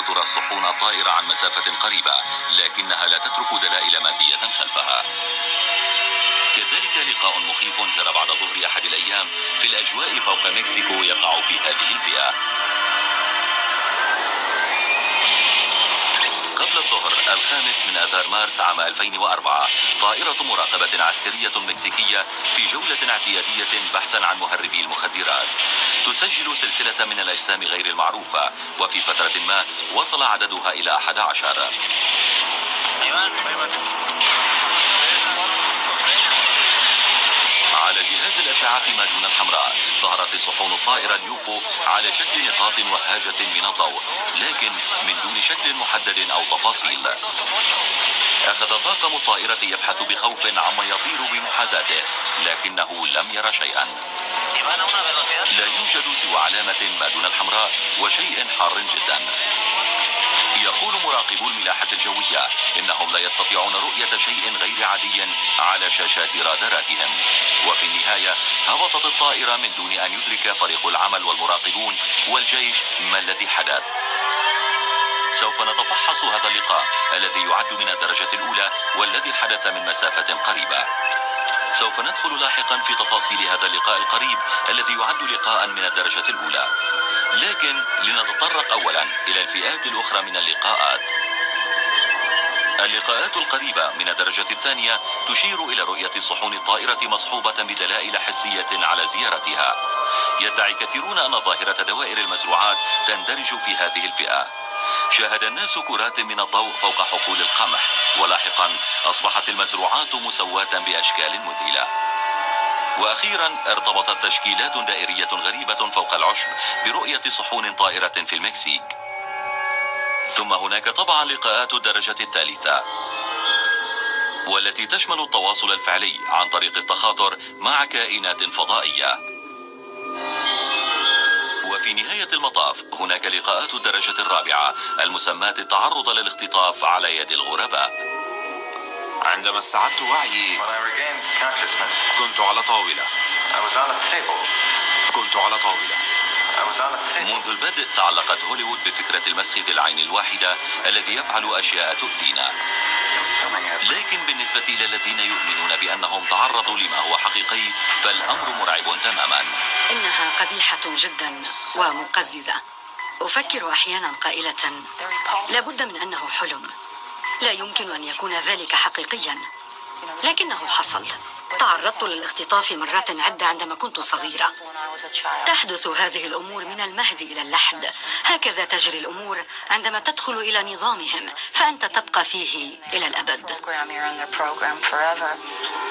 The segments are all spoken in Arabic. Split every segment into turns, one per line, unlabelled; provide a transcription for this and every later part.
ترى الصحون الطائرة عن مسافة قريبة لكنها لا تترك دلائل مادية خلفها. كذلك لقاء مخيف جرى بعد ظهر أحد الأيام في الأجواء فوق مكسيكو يقع في هذه الفئة. قبل الظهر الخامس من آذار مارس عام 2004 طائرة مراقبة عسكرية مكسيكية في جولة اعتيادية بحثا عن مهربي المخدرات. تسجل سلسلة من الأجسام غير المعروفة وفي فترة ما وصل عددها إلى 11 على جهاز الأشعة ما دون الحمراء. ظهرت صحون الطائرة اليوفو على شكل نقاط وهاجة من الضوء لكن من دون شكل محدد أو تفاصيل. أخذ طاقم الطائرة يبحث بخوف عما يطير بمحاذاته لكنه لم يرى شيئا. لا يوجد سوى علامة ما دون الحمراء وشيء حار جدا. يقول مراقبو الملاحة الجوية إنهم لا يستطيعون رؤية شيء غير عادي على شاشات راداراتهم. وفي النهاية هبطت الطائرة من دون أن يدرك فريق العمل والمراقبون والجيش ما الذي حدث. سوف نتفحص هذا اللقاء الذي يعد من الدرجة الأولى والذي حدث من مسافة قريبة. سوف ندخل لاحقا في تفاصيل هذا اللقاء القريب الذي يعد لقاء من الدرجة الأولى. لكن لنتطرق أولا إلى الفئات الأخرى من اللقاءات. اللقاءات القريبة من الدرجة الثانية تشير إلى رؤية صحون الطائرة مصحوبة بدلائل حسية على زيارتها. يدعي كثيرون أن ظاهرة دوائر المزروعات تندرج في هذه الفئة. شاهد الناس كرات من الضوء فوق حقول القمح ولاحقا أصبحت المزروعات مسواة بأشكال مذهلة وأخيرا ارتبطت تشكيلات دائرية غريبة فوق العشب برؤية صحون طائرة في المكسيك. ثم هناك طبعا لقاءات الدرجة الثالثة والتي تشمل التواصل الفعلي عن طريق التخاطر مع كائنات فضائية. وفي نهاية المطاف هناك لقاءات الدرجة الرابعة المسماة التعرض للاختطاف على يد الغرباء.
عندما استعدت وعيي كنت على طاولة. كنت على طاولة.
منذ البدء تعلقت هوليوود بفكرة المسخ ذي العين الواحدة الذي يفعل أشياء تؤذينا. لكن بالنسبة إلى الذين يؤمنون بأنهم تعرضوا لما هو حقيقي فالأمر مرعب تماما.
إنها قبيحة جدا ومقززة. أفكر أحيانا قائلة لابد من أنه حلم. لا يمكن أن يكون ذلك حقيقيا. لكنه حصل. تعرضت للاختطاف مرات عدة عندما كنت صغيرة. تحدث هذه الأمور من المهد إلى اللحد. هكذا تجري الأمور عندما تدخل إلى نظامهم فأنت تبقى فيه إلى الأبد.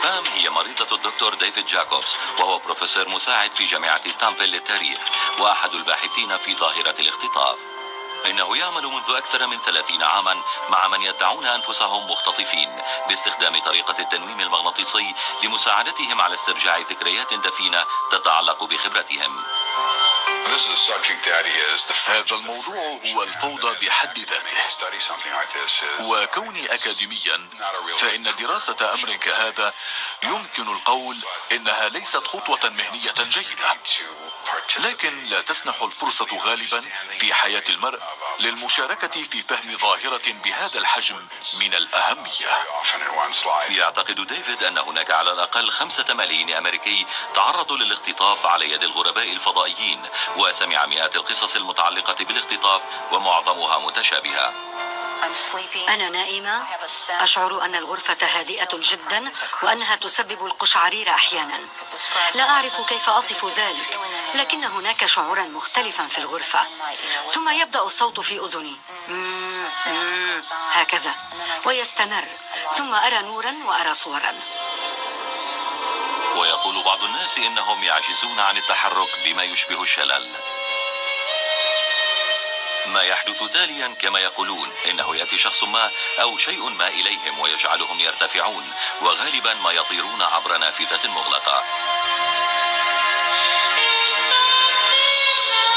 بام هي مريضة الدكتور ديفيد جاكوبس وهو بروفيسور مساعد في جامعة تامبل للتاريخ وأحد الباحثين في ظاهرة الاختطاف. إنه يعمل منذ أكثر من ثلاثين عاما مع من يدعون أنفسهم مختطفين باستخدام طريقة التنويم المغناطيسي لمساعدتهم على استرجاع ذكريات دفينة تتعلق بخبرتهم.
هذا الموضوع هو الفوضى بحد ذاته. وكوني أكاديميا فإن دراسة أمر كهذا يمكن القول إنها ليست خطوة مهنية جيدة. لكن لا تسنح الفرصة غالبا في حياة المرء. للمشاركة في فهم ظاهرة بهذا الحجم من الأهمية.
يعتقد ديفيد أن هناك على الأقل خمسة ملايين أمريكي تعرضوا للاختطاف على يد الغرباء الفضائيين وسمع مئات القصص المتعلقة بالاختطاف ومعظمها متشابهة.
أنا نائمة. أشعر أن الغرفة هادئة جدا وأنها تسبب القشعرير أحيانا. لا أعرف كيف أصف ذلك لكن هناك شعورا مختلفا في الغرفة. ثم يبدأ الصوت في أذني. هكذا. ويستمر. ثم أرى نورا وأرى صورا.
ويقول بعض الناس إنهم يعجزون عن التحرك بما يشبه الشلل. ما يحدث تاليا كما يقولون إنه يأتي شخص ما أو شيء ما إليهم ويجعلهم يرتفعون وغالبا ما يطيرون عبر نافذة مغلقة.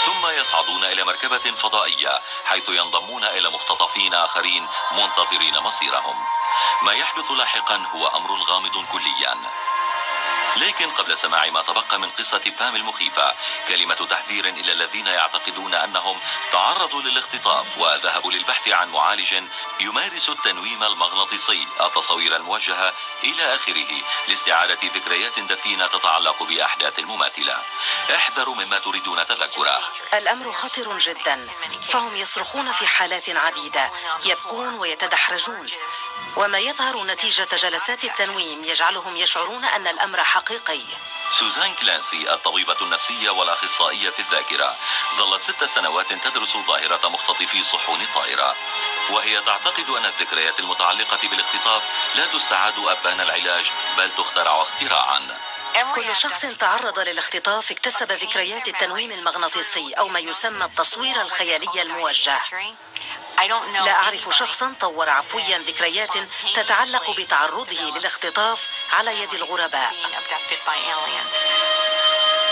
ثم يصعدون إلى مركبة فضائية حيث ينضمون إلى مختطفين آخرين منتظرين مصيرهم. ما يحدث لاحقا هو أمر غامض كليا. لكن قبل سماع ما تبقى من قصة بام المخيفة كلمة تحذير إلى الذين يعتقدون أنهم تعرضوا للاختطاف وذهبوا للبحث عن معالج يمارس التنويم المغناطيسي. التصوير الموجهة إلى آخره لاستعادة ذكريات دفينة تتعلق بأحداث مماثلة احذروا مما تريدون تذكره.
الأمر خطر جدا. فهم يصرخون في حالات عديدة يبكون ويتدحرجون. وما يظهر نتيجة جلسات التنويم يجعلهم يشعرون أن الأمر حقيقي
سوزان كلانسي الطبيبة النفسية والأخصائية في الذاكرة ظلت ست سنوات تدرس ظاهرة مختطفي صحون الطائرة وهي تعتقد أن الذكريات المتعلقة بالاختطاف لا تستعاد أبان العلاج بل تخترع اختراعا.
كل شخص تعرض للاختطاف اكتسب ذكريات التنويم المغناطيسي أو ما يسمى التصوير الخيالي الموجه. لا أعرف شخصا طور عفويا ذكريات تتعلق بتعرضه للاختطاف على يد الغرباء.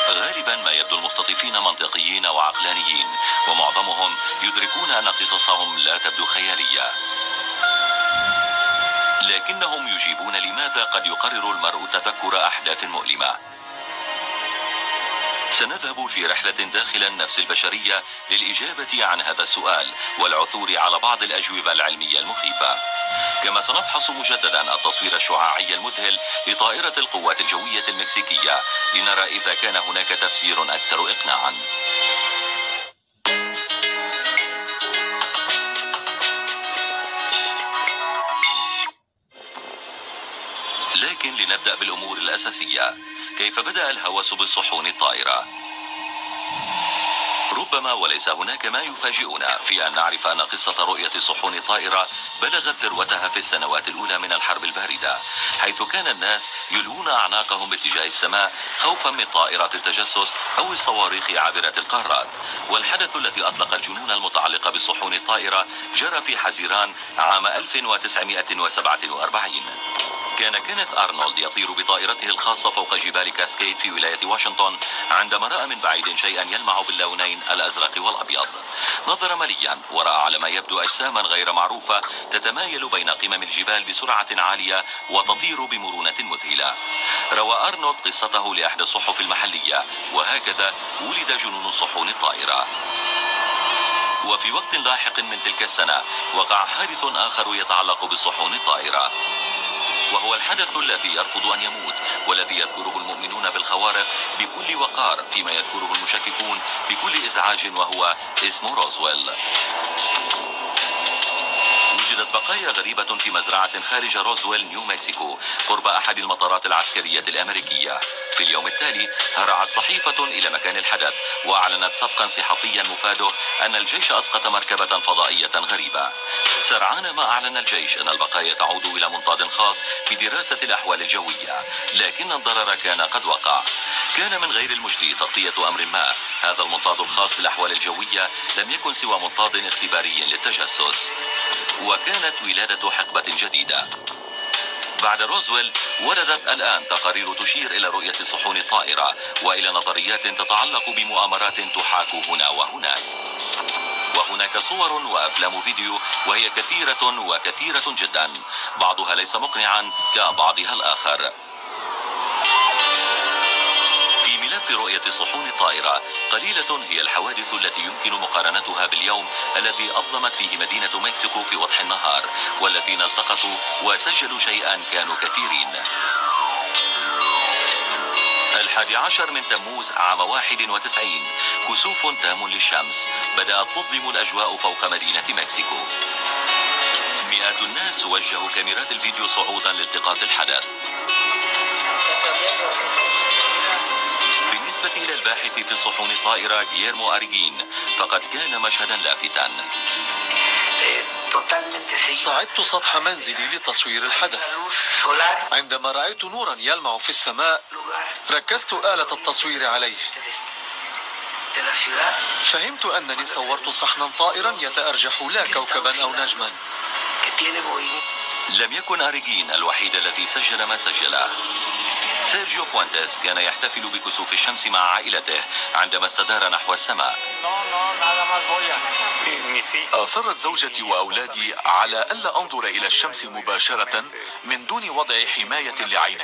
غالبا ما يبدو المختطفين منطقيين وعقلانيين ومعظمهم يدركون أن قصصهم لا تبدو خيالية. لكنهم يجيبون لماذا قد يقرر المرء تذكر أحداث مؤلمة. سنذهب في رحلة داخل النفس البشرية للإجابة عن هذا السؤال والعثور على بعض الأجوبة العلمية المخيفة. كما سنفحص مجددا التصوير الشعاعي المذهل لطائرة القوات الجوية المكسيكية لنرى إذا كان هناك تفسير أكثر إقناعا. لكن لنبدأ بالأمور الأساسية. كيف بدأ الهوس بالصحون الطائرة؟ ربما وليس هناك ما يفاجئنا في أن نعرف أن قصة رؤية صحون الطائرة بلغت ذروتها في السنوات الأولى من الحرب الباردة حيث كان الناس يلوون أعناقهم باتجاه السماء خوفا من طائرات التجسس أو الصواريخ عابرة القارات. والحدث الذي أطلق الجنون المتعلقة بصحون الطائرة جرى في حزيران عام 1947 كان كينيث أرنولد يطير بطائرته الخاصة فوق جبال كاسكيد في ولاية واشنطن عندما رأى من بعيد شيئا يلمع باللونين الأزرق والأبيض. نظر مليا ورأى على ما يبدو أجساما غير معروفة تتمايل بين قمم الجبال بسرعة عالية وتطير بمرونة مذهلة. روى أرنولد قصته لأحد الصحف المحلية وهكذا ولد جنون صحون الطائرة. وفي وقت لاحق من تلك السنة وقع حادث آخر يتعلق بصحون الطائرة. وهو الحدث الذي يرفض أن يموت والذي يذكره المؤمنون بالخوارق بكل وقار فيما يذكره المشككون بكل إزعاج وهو اسم روزويل. وجدت بقايا غريبة في مزرعة خارج روزويل نيو مكسيكو قرب أحد المطارات العسكرية الأمريكية. في اليوم التالي هرعت صحيفة إلى مكان الحدث وأعلنت سبقا صحفيا مفاده أن الجيش أسقط مركبة فضائية غريبة. سرعان ما أعلن الجيش أن البقايا تعود إلى منطاد خاص بدراسة الأحوال الجوية لكن الضرر كان قد وقع. كان من غير المجدي تغطية أمر ما. هذا المنطاد الخاص بالأحوال الجوية لم يكن سوى منطاد اختباري للتجسس. وكانت ولادة حقبة جديدة. بعد روزويل وردت الآن تقارير تشير إلى رؤية صحون الطائرة وإلى نظريات تتعلق بمؤامرات تحاك هنا وهناك. وهناك صور وأفلام فيديو وهي كثيرة وكثيرة جدا. بعضها ليس مقنعا كبعضها الآخر. في رؤية صحون الطائرة قليلة هي الحوادث التي يمكن مقارنتها باليوم الذي أظلمت فيه مدينة مكسيكو في وضح النهار والذين التقطوا وسجلوا شيئا كانوا كثيرين. الحادي عشر من تموز عام واحد وتسعين كسوف تام للشمس. بدأت تظلم الأجواء فوق مدينة مكسيكو. مئات الناس وجهوا كاميرات الفيديو صعودا لالتقاط الحدث. إلى الباحث في الصحون الطائرة جيرمو أريجين فقد كان مشهدا لافتا.
صعدت سطح منزلي لتصوير الحدث. عندما رأيت نورا يلمع في السماء ركزت آلة التصوير عليه. فهمت أنني صورت صحنا طائرا يتأرجح لا كوكبا أو نجما.
لم يكن أريجين الوحيد الذي سجل ما سجله سيرجيو فوانتيس كان يحتفل بكسوف الشمس مع عائلته عندما استدار نحو السماء.
أصرت زوجتي وأولادي على ألا أنظر إلى الشمس مباشرة من دون وضع حماية لعيني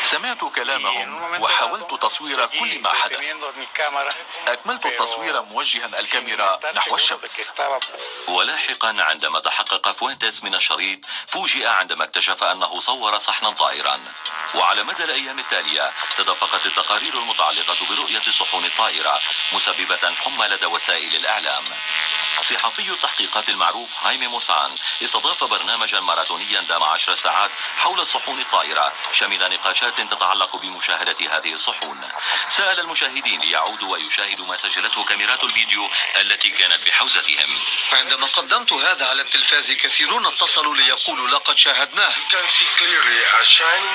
سمعت كلامهم وحاولت تصوير كل ما حدث. أكملت التصوير موجها الكاميرا نحو الشمس.
ولاحقا عندما تحقق فوينتس من الشريط فوجئ عندما اكتشف أنه صور صحنا طائرا. وعلى مدى الأيام التالية تدفقت التقارير المتعلقة برؤية صحون الطائرة مسببة حمى لدى وسائل الإعلام. صحفي التحقيقات المعروف هايمي موسان استضاف برنامجا ماراثونيا دام عشر ساعات حول صحون الطائرة شمل نقاشات تتعلق بمشاهدة هذه الصحون. سأل المشاهدين ليعودوا ويشاهدوا ما سجلته كاميرات الفيديو التي كانت بحوزتهم.
عندما قدمت هذا على التلفاز كثيرون اتصلوا ليقولوا لقد شاهدناه.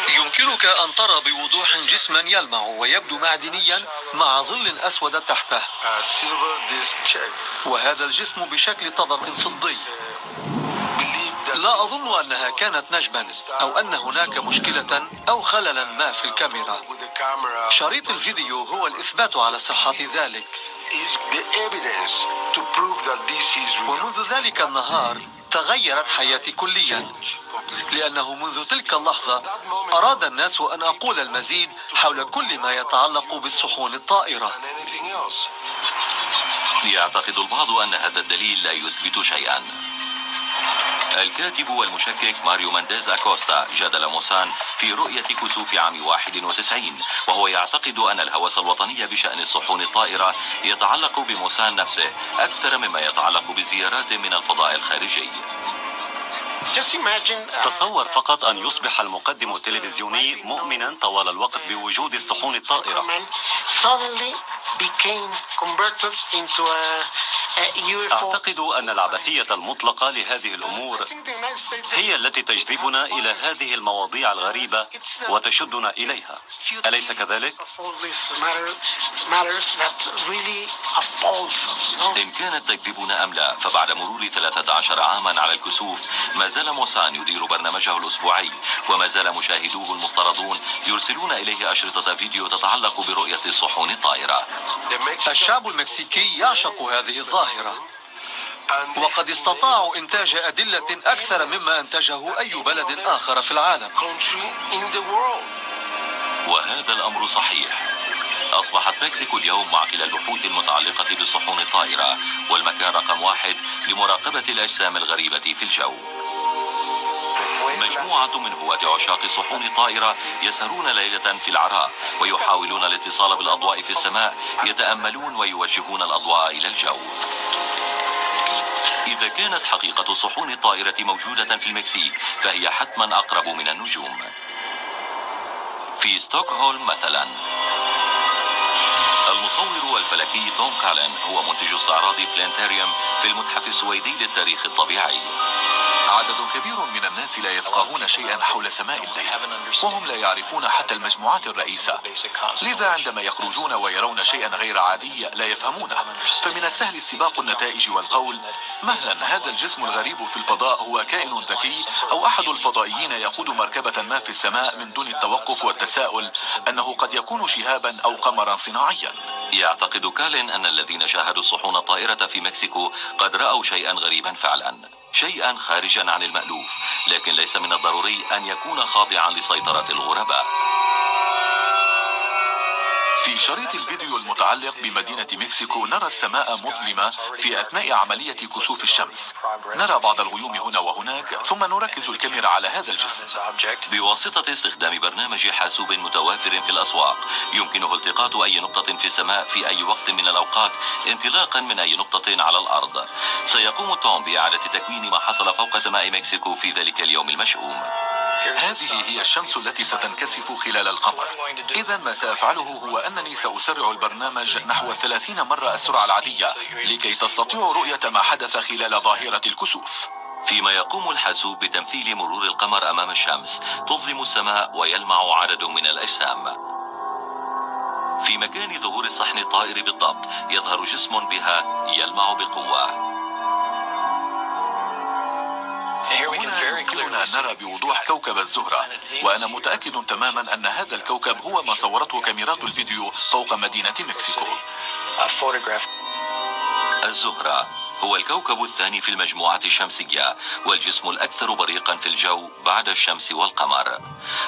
يمكنك أن ترى بوضوح جسما يلمع ويبدو معدنيا مع ظل أسود تحته. وهذا الجسم بشكل طبق فضي. لا أظن أنها كانت نجما أو أن هناك مشكلة أو خللا ما في الكاميرا. شريط الفيديو هو الإثبات على صحة ذلك. ومنذ ذلك النهار تغيرت حياتي كليا لأنه منذ تلك اللحظة أراد الناس أن أقول المزيد حول كل ما يتعلق بالصحون الطائرة.
يعتقد البعض أن هذا الدليل لا يثبت شيئا. الكاتب والمشكك ماريو مانديز أكوستا جادل موسان في رؤية كسوف عام 91 وهو يعتقد أن الهوس الوطني بشأن الصحون الطائرة يتعلق بموسان نفسه أكثر مما يتعلق بزيارات من الفضاء الخارجي.
تصور فقط أن يصبح المقدم التلفزيوني مؤمنا طوال الوقت بوجود الصحون الطائرة. أعتقد أن العبثية المطلقة لهذه الأمور هي التي تجذبنا إلى هذه المواضيع الغريبة وتشدنا إليها. أليس كذلك؟
إن كانت تكذبنا أم لا فبعد مرور 13 عاما على الكسوف ما زال موسان يدير برنامجه الأسبوعي وما زال مشاهدوه المفترضون يرسلون إليه أشرطة فيديو تتعلق برؤية صحون الطائرة.
الشعب المكسيكي يعشق هذه الظاهرة. وقد استطاعوا إنتاج أدلة أكثر مما أنتجه أي بلد آخر في العالم.
وهذا الأمر صحيح. أصبحت مكسيكو اليوم معقل البحوث المتعلقة بالصحون الطائرة والمكان رقم واحد لمراقبة الأجسام الغريبة في الجو. مجموعة من هواة عشاق صحون الطائرة يسهرون ليلة في العراء ويحاولون الاتصال بالأضواء في السماء يتأملون ويوجهون الأضواء إلى الجو. إذا كانت حقيقة صحون الطائرة موجودة في المكسيك فهي حتما أقرب من النجوم. في ستوكهولم مثلا. المصور والفلكي توم كالن هو منتج استعراض بلانتاريوم في المتحف السويدي للتاريخ الطبيعي.
عدد كبير من الناس لا يفقهون شيئا حول سماء الليل وهم لا يعرفون حتى المجموعات الرئيسة. لذا عندما يخرجون ويرون شيئا غير عادي لا يفهمونه. فمن السهل استباق النتائج والقول مهلا هذا الجسم الغريب في الفضاء هو كائن ذكي أو أحد الفضائيين يقود مركبة ما في السماء من دون التوقف والتساؤل أنه قد يكون شهابا أو قمرا صناعيا.
يعتقد كالين أن الذين شاهدوا الصحون الطائرة في مكسيكو قد رأوا شيئا غريبا فعلا. شيئا خارجا عن المألوف لكن ليس من الضروري أن يكون خاضعا لسيطرة الغرباء.
في شريط الفيديو المتعلق بمدينة مكسيكو نرى السماء مظلمة في أثناء عملية كسوف الشمس. نرى بعض الغيوم هنا وهناك ثم نركز الكاميرا على هذا الجسم.
بواسطة استخدام برنامج حاسوب متوافر في الأسواق يمكنه التقاط أي نقطة في السماء في أي وقت من الأوقات انطلاقا من أي نقطة على الأرض. سيقوم توم بإعادة تكوين ما حصل فوق سماء مكسيكو في ذلك اليوم المشؤوم.
هذه هي الشمس التي ستنكسف خلال القمر. إذا ما سأفعله هو أنني سأسرع البرنامج نحو ثلاثين مرة السرعة العادية لكي تستطيعوا رؤية ما حدث خلال ظاهرة الكسوف.
فيما يقوم الحاسوب بتمثيل مرور القمر أمام الشمس تظلم السماء ويلمع عدد من الأجسام. في مكان ظهور الصحن الطائر بالضبط يظهر جسم بها يلمع بقوة.
هنا يمكننا أن نرى بوضوح كوكب الزهرة وأنا متأكد تماما أن هذا الكوكب هو ما صورته كاميرات الفيديو فوق مدينة مكسيكو.
الزهرة. هو الكوكب الثاني في المجموعة الشمسية والجسم الأكثر بريقا في الجو بعد الشمس والقمر.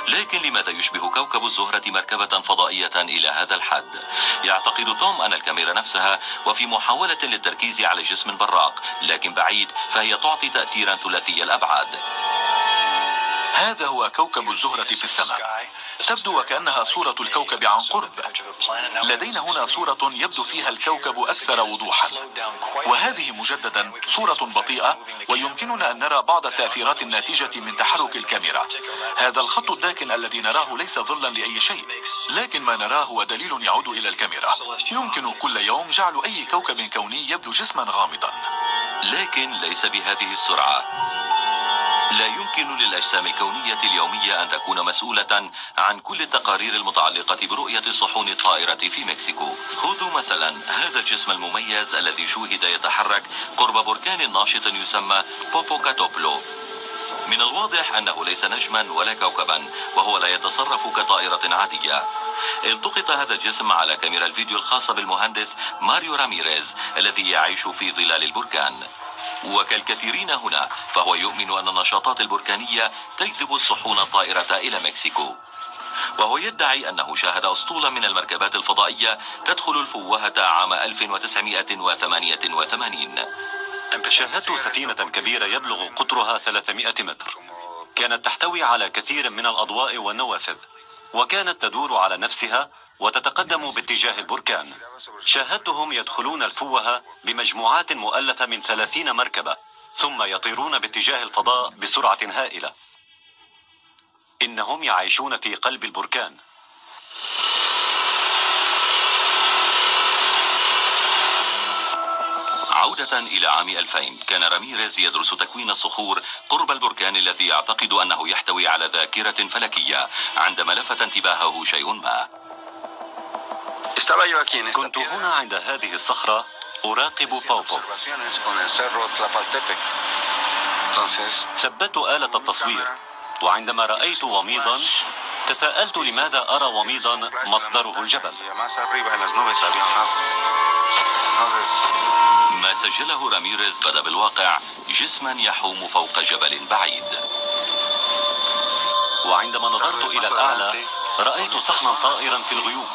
لكن لماذا يشبه كوكب الزهرة مركبة فضائية إلى هذا الحد؟ يعتقد توم أن الكاميرا نفسها وفي محاولة للتركيز على جسم براق لكن بعيد فهي تعطي تأثيرا ثلاثي الأبعاد.
هذا هو كوكب الزهرة في السماء. تبدو وكأنها صورة الكوكب عن قرب. لدينا هنا صورة يبدو فيها الكوكب أكثر وضوحا. وهذه مجددا صورة بطيئة ويمكننا أن نرى بعض التأثيرات الناتجة من تحرك الكاميرا. هذا الخط الداكن الذي نراه ليس ظلا لأي شيء لكن ما نراه هو دليل يعود إلى الكاميرا. يمكن كل يوم جعل أي كوكب كوني يبدو جسما غامضا.
لكن ليس بهذه السرعة. لا يمكن للأجسام الكونية اليومية أن تكون مسؤولة عن كل التقارير المتعلقة برؤية صحون الطائرة في مكسيكو. خذوا مثلا هذا الجسم المميز الذي شوهد يتحرك قرب بركان ناشط يسمى بوبوكاتيبتل من الواضح أنه ليس نجما ولا كوكبا وهو لا يتصرف كطائرة عادية. التقط هذا الجسم على كاميرا الفيديو الخاصة بالمهندس ماريو راميريز الذي يعيش في ظلال البركان. وكالكثيرين هنا فهو يؤمن أن النشاطات البركانية تجذب الصحون الطائرة إلى مكسيكو. وهو يدعي أنه شاهد أسطولا من المركبات الفضائية تدخل الفوهة عام 1988
شاهدت سفينة كبيرة يبلغ قطرها 300 متر. كانت تحتوي على كثير من الأضواء والنوافذ وكانت تدور على نفسها وتتقدم باتجاه البركان شاهدتهم يدخلون الفوهة بمجموعات مؤلفة من ثلاثين مركبة ثم يطيرون باتجاه الفضاء بسرعة هائلة. إنهم يعيشون في قلب البركان.
عودة إلى عام 2000 كان راميريز يدرس تكوين الصخور قرب البركان الذي يعتقد أنه يحتوي على ذاكرة فلكية عندما لفت انتباهه شيء ما.
كنت هنا عند هذه الصخرة أراقب بوبو ثبت آلة التصوير. وعندما رأيت وميضا تساءلت لماذا أرى وميضا مصدره الجبل؟
ما سجله راميريز بدا بالواقع جسما يحوم فوق جبل بعيد.
وعندما نظرت إلى الأعلى رأيت صحنا طائرا في الغيوم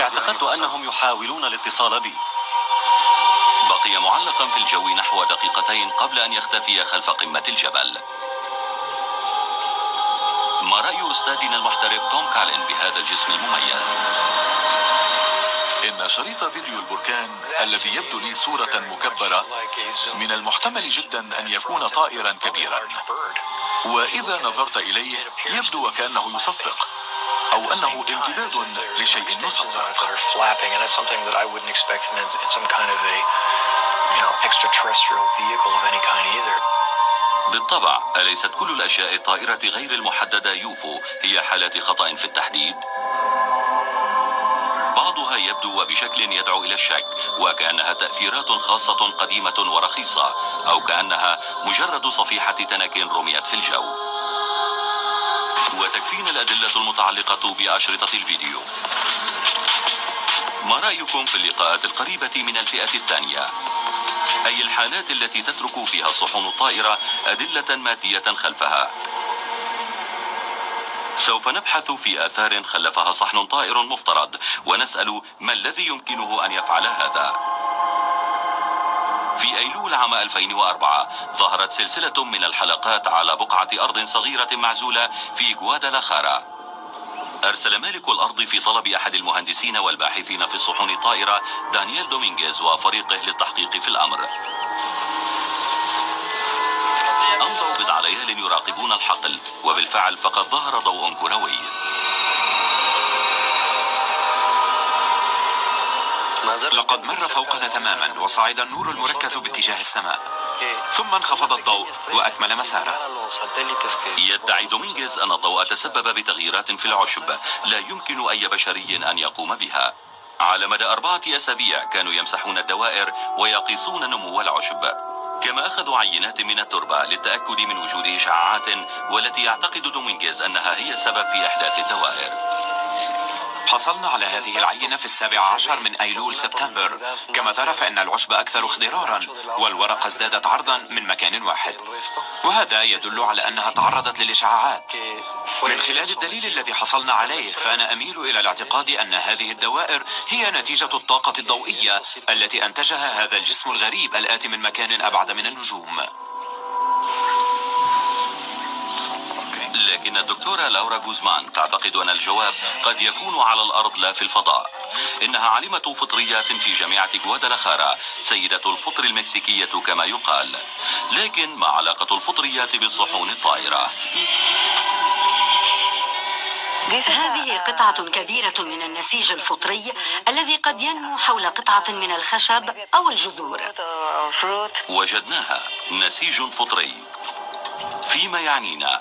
اعتقدت أنهم يحاولون الاتصال بي.
بقي معلقا في الجو نحو دقيقتين قبل أن يختفي خلف قمة الجبل. ما رأي أستاذنا المحترف توم كالين بهذا الجسم المميز؟
إن شريط فيديو البركان الذي يبدو لي صورة مكبرة من المحتمل جدا أن يكون طائرا كبيرا. وإذا نظرت إليه يبدو وكأنه يصفق. أو أنه امتداد لشيء يصفق
بالطبع أليست كل الأشياء الطائرة غير المحددة؟ يوفو هي حالات خطأ في التحديد؟ بعضها يبدو وبشكل يدعو إلى الشك وكأنها تأثيرات خاصة قديمة ورخيصة أو كأنها مجرد صفيحة تنك رميت في الجو. وتكفينا الأدلة المتعلقة بأشرطة الفيديو. ما رأيكم في اللقاءات القريبة من الفئة الثانية؟ أي الحالات التي تترك فيها الصحون الطائرة أدلة مادية خلفها؟ سوف نبحث في آثار خلفها صحن طائر مفترض ونسأل ما الذي يمكنه أن يفعل هذا؟ في أيلول عام 2004 ظهرت سلسلة من الحلقات على بقعة أرض صغيرة معزولة في غوادالاخارا. أرسل مالك الأرض في طلب أحد المهندسين والباحثين في الصحون الطائرة دانييل دومينغيز وفريقه للتحقيق في الأمر. أمضوا بضع ليال يراقبون الحقل وبالفعل فقد ظهر ضوء كروي.
لقد مر فوقنا تماما وصعد النور المركز باتجاه السماء. ثم انخفض الضوء وأكمل مساره.
يدعي دومينغيز أن الضوء تسبب بتغييرات في العشب. لا يمكن لأي بشري أن يقوم بها. على مدى أربعة أسابيع كانوا يمسحون الدوائر ويقيسون نمو العشب. كما أخذوا عينات من التربة للتأكد من وجود إشعاعات والتي يعتقد دومينغيز أنها هي السبب في إحداث الدوائر.
حصلنا على هذه العينة في السابع عشر من أيلول سبتمبر. كما ترى فإن العشب أكثر اخضرارا والورقة ازدادت عرضا من مكان واحد. وهذا يدل على أنها تعرضت للإشعاعات. من خلال الدليل الذي حصلنا عليه فأنا أميل إلى الاعتقاد أن هذه الدوائر هي نتيجة الطاقة الضوئية التي أنتجها هذا الجسم الغريب الآتي من مكان أبعد من النجوم.
لكن الدكتورة لورا جوزمان تعتقد أن الجواب قد يكون على الأرض لا في الفضاء. إنها عالمة فطريات في جامعة جوادالاخارا سيدة الفطر المكسيكية كما يقال. لكن ما علاقة الفطريات بالصحون الطائرة؟
هذه قطعة كبيرة من النسيج الفطري الذي قد ينمو حول قطعة من الخشب أو الجذور.
وجدناها نسيج فطري. فيما يعنينا.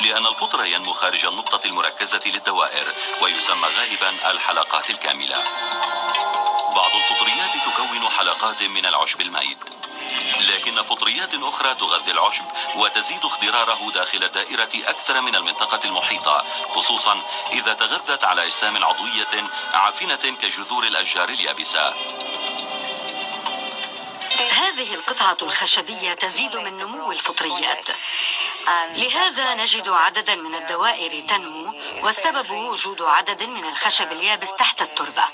لأن الفطر ينمو خارج النقطة المركزة للدوائر ويسمى غالبا الحلقات الكاملة. بعض الفطريات تكون حلقات من العشب الميت. لكن فطريات أخرى تغذي العشب وتزيد اخضراره داخل الدائرة أكثر من المنطقة المحيطة خصوصا إذا تغذت على أجسام عضوية عافنة كجذور الأشجار اليابسة.
هذه القطعة الخشبية تزيد من نمو الفطريات. لهذا نجد عددا من الدوائر تنمو والسبب وجود عدد من الخشب اليابس تحت التربة.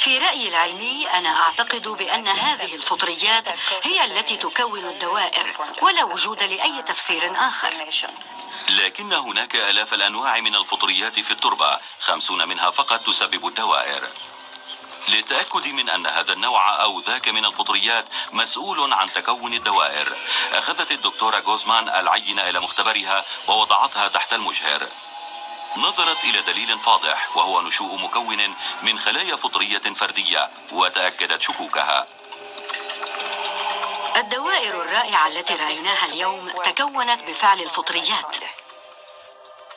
في رأيي العلمي أنا أعتقد بأن هذه الفطريات هي التي تكون الدوائر ولا وجود لأي تفسير آخر.
لكن هناك آلاف الأنواع من الفطريات في التربة خمسون منها فقط تسبب الدوائر. للتأكد من أن هذا النوع أو ذاك من الفطريات مسؤول عن تكون الدوائر. أخذت الدكتورة جوزمان العينة إلى مختبرها ووضعتها تحت المجهر. نظرت إلى دليل فاضح وهو نشوء مكون من خلايا فطرية فردية وتأكدت شكوكها.
الدوائر الرائعة التي رأيناها اليوم تكونت بفعل الفطريات.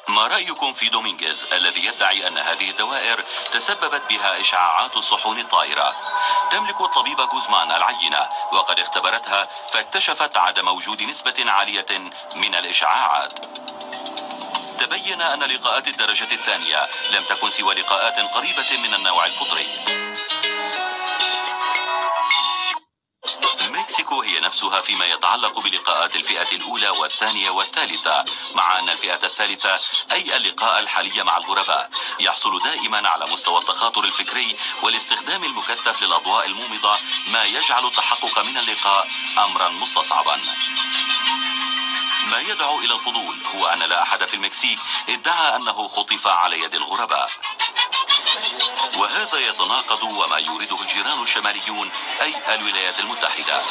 ما رأيكم في دومينغيز الذي يدعي أن هذه الدوائر تسببت بها إشعاعات الصحون الطائرة تملك الطبيبة جوزمان العينة وقد اختبرتها فاكتشفت عدم وجود نسبة عالية من الإشعاعات. تبين أن لقاءات الدرجة الثانية لم تكن سوى لقاءات قريبة من النوع الفطري. مكسيكو هي نفسها فيما يتعلق بلقاءات الفئة الأولى والثانية والثالثة مع أن الفئة الثالثة أي اللقاء الحالي مع الغرباء. يحصل دائما على مستوى التخاطر الفكري والاستخدام المكثف للأضواء المومضة ما يجعل التحقق من اللقاء أمرا مستصعبا. ما يدعو إلى الفضول هو أن لا أحد في المكسيك ادعى أنه خطف على يد الغرباء. وهذا يتناقض وما يورده الجيران الشماليون أي الولايات المتحدة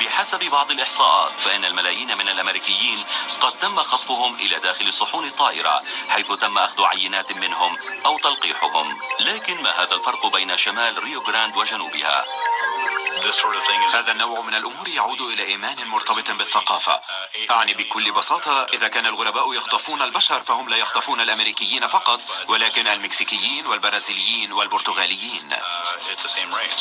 بحسب بعض الإحصاءات فإن الملايين من الأمريكيين قد تم خطفهم إلى داخل صحون الطائرة حيث تم أخذ عينات منهم أو تلقيحهم لكن ما هذا الفرق بين شمال ريو جراند وجنوبها؟
هذا النوع من الأمور يعود إلى إيمان مرتبط بالثقافة. أعني بكل بساطة إذا كان الغرباء يخطفون البشر فهم لا يخطفون الأمريكيين فقط ولكن المكسيكيين والبرازيليين والبرتغاليين.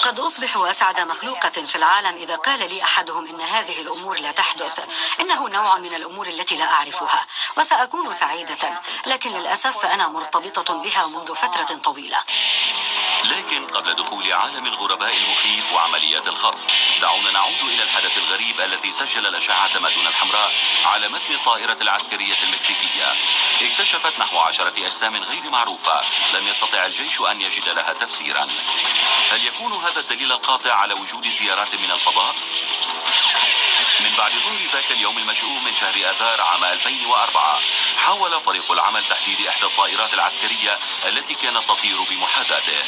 قد أصبح أسعد مخلوقة في العالم إذا قال لي أحدهم إن هذه الأمور لا تحدث. إنه نوع من الأمور التي لا أعرفها وسأكون سعيدة. لكن للأسف فأنا مرتبطة بها منذ فترة طويلة.
لكن قبل دخول عالم الغرباء المخيف وعمليات الخطف دعونا نعود إلى الحدث الغريب الذي سجل الأشعة ما الحمراء على متن الطائرة العسكرية المكسيكية. اكتشفت نحو عشرة أجسام غير معروفة. لم يستطع الجيش أن يجد لها تفسيرا. هل يكون هذا الدليل القاطع على وجود زيارات من الفضاء؟ من بعد ظهر ذاك اليوم المشؤوم من شهر آذار عام 2004 حاول فريق العمل تحديد إحدى الطائرات العسكرية التي كانت تطير بمحاذاته.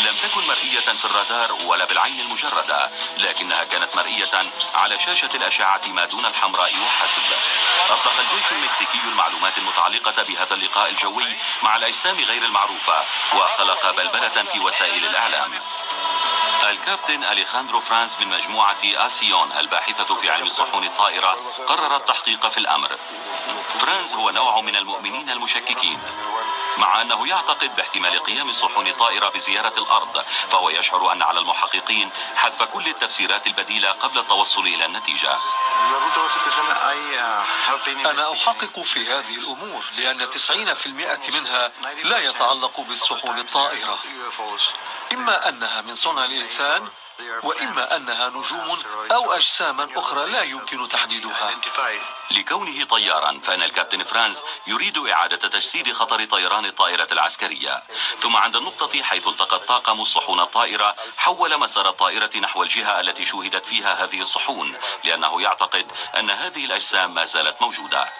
لم تكن مرئية في الرادار ولا بالعين المجردة لكنها كانت مرئية على شاشة الأشعة ما دون الحمراء وحسب. أطلق الجيش المكسيكي المعلومات المتعلقة بهذا اللقاء الجوي مع الأجسام غير المعروفة وخلق بلبلة في وسائل الإعلام. الكابتن أليخاندرو فرانس من مجموعة ألسيون الباحثة في علم الصحون الطائرة قرر التحقيق في الأمر. فرانس هو نوع من المؤمنين المشككين. مع أنه يعتقد باحتمال قيام الصحون الطائرة بزيارة الأرض فهو يشعر أن على المحققين حذف كل التفسيرات البديلة قبل التوصل إلى النتيجة.
أنا أحقق في هذه الأمور لأن 90% منها لا يتعلق بالصحون الطائرة. إما أنها من صنع الإنسان وإما أنها نجوم أو أجساما أخرى لا يمكن تحديدها.
لكونه طيارا فإن الكابتن فرانز يريد إعادة تجسيد خطر طيران الطائرة العسكرية. ثم عند النقطة حيث التقت طاقم الصحون الطائرة حول مسار الطائرة نحو الجهة التي شوهدت فيها هذه الصحون لأنه يعتقد أن هذه الأجسام ما زالت موجودة.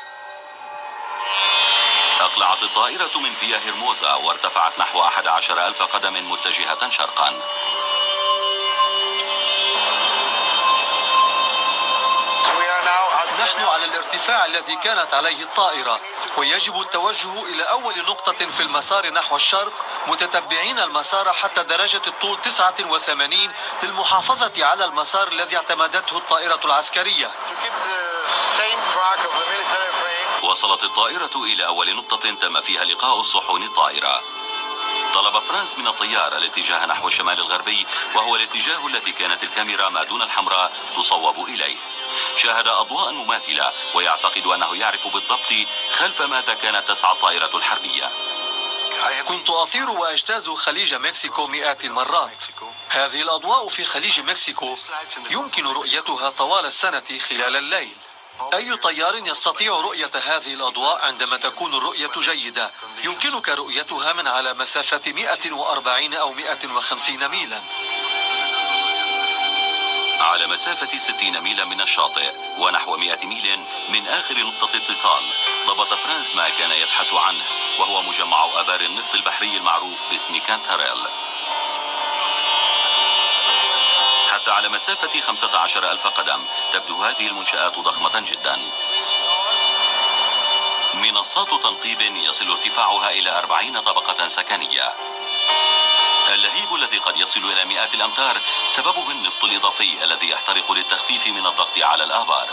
أقلعت الطائرة من فيا هرموزا وارتفعت نحو 11 ألف قدم متجهة شرقا.
نحن على الارتفاع الذي كانت عليه الطائرة ويجب التوجه إلى أول نقطة في المسار نحو الشرق متتبعين المسار حتى درجة الطول 89 للمحافظة على المسار الذي اعتمدته الطائرة العسكرية.
وصلت الطائرة إلى أول نقطة تم فيها لقاء الصحون الطائرة. طلب فرانس من الطيار الاتجاه نحو الشمال الغربي وهو الاتجاه الذي كانت الكاميرا ما دون الحمراء تصوب إليه. شاهد أضواء مماثلة ويعتقد أنه يعرف بالضبط خلف ماذا كانت تسعى الطائرة الحربية.
كنت أطير وأجتاز خليج مكسيكو مئات المرات. هذه الأضواء في خليج مكسيكو يمكن رؤيتها طوال السنة خلال الليل. أي طيار يستطيع رؤية هذه الأضواء عندما تكون الرؤية جيدة؟ يمكنك رؤيتها من على مسافة 140 أو 150 ميلا.
على مسافة 60 ميلا من الشاطئ ونحو 100 ميل من آخر نقطة اتصال. ضبط فرانس ما كان يبحث عنه وهو مجمع أبار النفط البحري المعروف باسم كانتاريل حتى على مسافة 15 ألف قدم. تبدو هذه المنشآت ضخمة جدا. منصات تنقيب يصل ارتفاعها إلى 40 طبقة سكنية. اللهيب الذي قد يصل إلى مئات الأمتار سببه النفط الإضافي الذي يحترق للتخفيف من الضغط على الآبار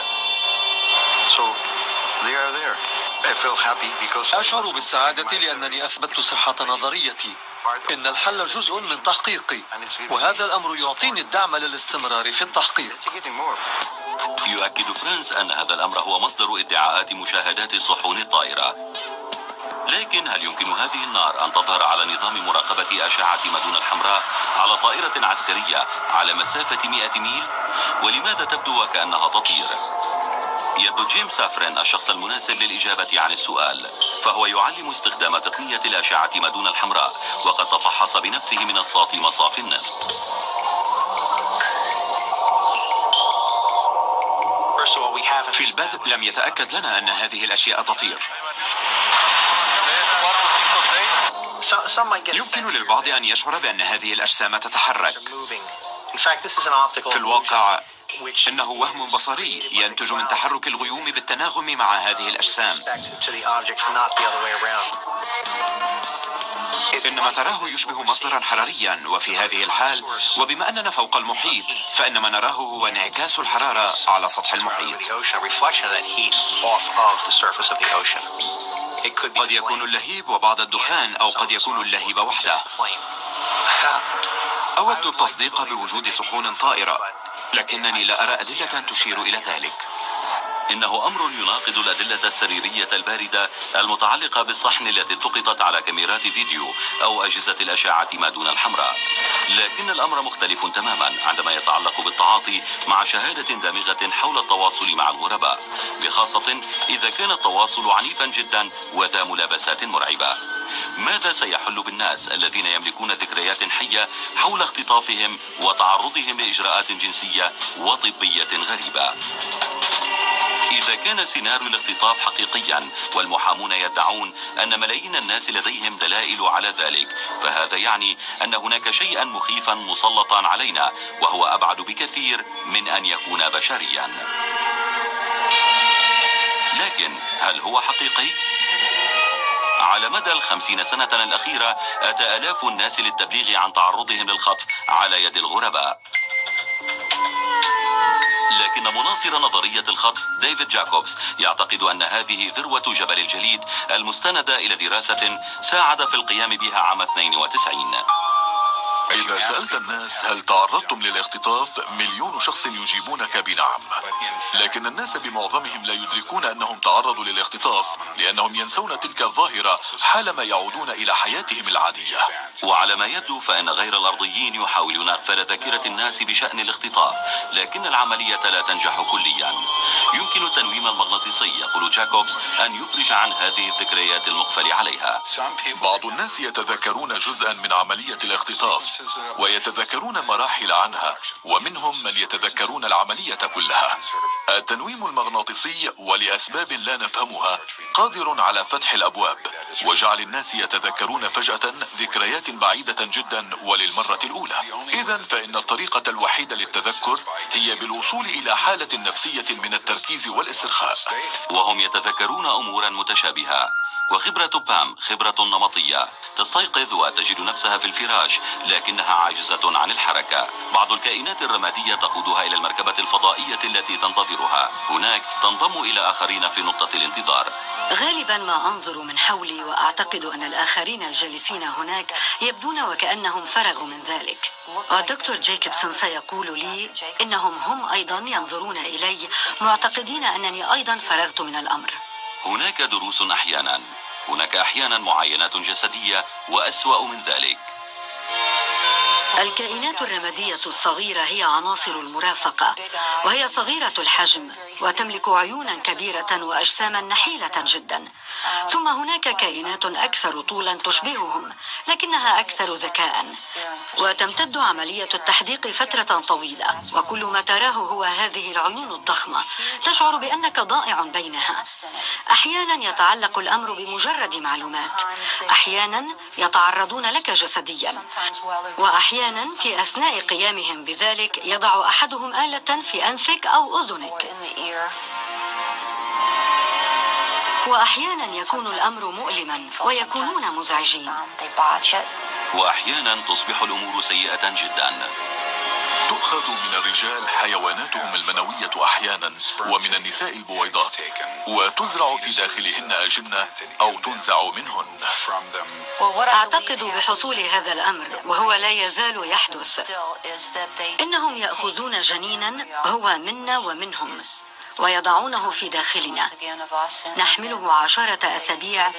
أشعر بالسعادة لأنني أثبتت صحة نظريتي. إن الحل جزء من تحقيقي وهذا الأمر يعطيني الدعم للاستمرار في التحقيق.
يؤكد فرانس أن هذا الأمر هو مصدر ادعاءات مشاهدات صحون الطائرة. لكن هل يمكن هذه النار أن تظهر على نظام مراقبة أشعة مدون الحمراء على طائرة عسكرية على مسافة 100 ميل؟ ولماذا تبدو وكأنها تطير؟ يبدو جيمس سافرين الشخص المناسب للإجابة عن السؤال فهو يعلم استخدام تقنية الأشعة مدون الحمراء وقد تفحص بنفسه منصات مصاف النفط
في البدء لم يتأكد لنا أن هذه الأشياء تطير يمكن للبعض أن يشعر بأن هذه الأجسام تتحرك. في الواقع إنه وهم بصري ينتج من تحرك الغيوم بالتناغم مع هذه الأجسام. إن ما تراه يشبه مصدرا حراريا وفي هذه الحال وبما أننا فوق المحيط فإن ما نراه هو انعكاس الحرارة على سطح المحيط. قد يكون اللهيب وبعض الدخان أو قد يكون اللهيب وحده. أود التصديق بوجود صحون طائرة لكنني لا أرى أدلة تشير إلى ذلك.
إنه أمر يناقض الأدلة السريرية الباردة المتعلقة بالصحن التي التقطت على كاميرات فيديو أو أجهزة الأشعة ما دون الحمراء. لكن الأمر مختلف تماما عندما يتعلق بالتعاطي مع شهادة دامغة حول التواصل مع الغرباء بخاصة إذا كان التواصل عنيفا جدا وذا ملابسات مرعبة. ماذا سيحل بالناس الذين يملكون ذكريات حية حول اختطافهم وتعرضهم لإجراءات جنسية وطبية غريبة؟ إذا كان سيناريو الاختطاف حقيقيا والمحامون يدعون أن ملايين الناس لديهم دلائل على ذلك. فهذا يعني أن هناك شيئا مخيفا مسلطا علينا وهو أبعد بكثير من أن يكون بشريا. لكن هل هو حقيقي؟ على مدى الخمسين سنة الأخيرة أتى ألاف الناس للتبليغ عن تعرضهم للخطف على يد الغرباء. لكن مناصر نظرية الخطف ديفيد جاكوبس يعتقد أن هذه ذروة جبل الجليد المستندة إلى دراسة ساعد في القيام بها عام 92
إذا سألت الناس هل تعرضتم للاختطاف مليون شخص يجيبونك بنعم. لكن الناس بمعظمهم لا يدركون أنهم تعرضوا للاختطاف لأنهم ينسون تلك الظاهرة حالما يعودون إلى حياتهم العادية.
وعلى ما يبدو فإن غير الأرضيين يحاولون أغفال ذاكرة الناس بشأن الاختطاف لكن العملية لا تنجح كليا. يمكن التنويم المغناطيسي يقول جاكوبس أن يفرج عن هذه الذكريات المقفل عليها.
بعض الناس يتذكرون جزءا من عملية الاختطاف. ويتذكرون مراحل عنها ومنهم من يتذكرون العملية كلها. التنويم المغناطيسي ولأسباب لا نفهمها قادر على فتح الأبواب وجعل الناس يتذكرون فجأة ذكريات بعيدة جدا وللمرة الأولى. إذا فإن الطريقة الوحيدة للتذكر هي بالوصول إلى حالة نفسية من التركيز والاسترخاء
وهم يتذكرون أمورا متشابهة. وخبرة بام خبرة نمطية. تستيقظ وتجد نفسها في الفراش لكنها عاجزة عن الحركة. بعض الكائنات الرمادية تقودها إلى المركبة الفضائية التي تنتظرها. هناك تنضم إلى آخرين في نقطة الانتظار.
غالبا ما أنظر من حولي وأعتقد أن الآخرين الجالسين هناك يبدون وكأنهم فرغوا من ذلك. الدكتور جيكبسون سيقول لي إنهم هم أيضا ينظرون إلي معتقدين أنني أيضا فرغت من الأمر.
هناك دروس أحيانا. هناك أحيانا معاينات جسدية وأسوأ من ذلك.
الكائنات الرمادية الصغيرة هي عناصر المرافقة وهي صغيرة الحجم وتملك عيونا كبيرة وأجساما نحيلة جدا. ثم هناك كائنات أكثر طولا تشبههم لكنها أكثر ذكاء. وتمتد عملية التحديق فترة طويلة وكل ما تراه هو هذه العيون الضخمة تشعر بأنك ضائع بينها. أحيانا يتعلق الأمر بمجرد معلومات أحيانا يتعرضون لك جسديا وأحيانا في أثناء قيامهم بذلك يضع أحدهم آلة في أنفك أو أذنك. وأحيانا يكون الأمر مؤلما ويكونون مزعجين.
وأحيانا تصبح الأمور سيئة جدا.
تؤخذ من الرجال حيواناتهم المنوية أحيانا ومن النساء البويضات وتزرع في داخلهن أجنة أو تنزع منهن.
أعتقد بحصول هذا الأمر وهو لا يزال يحدث. إنهم يأخذون جنينا هو منا ومنهم ويضعونه في داخلنا. نحمله عشرة أسابيع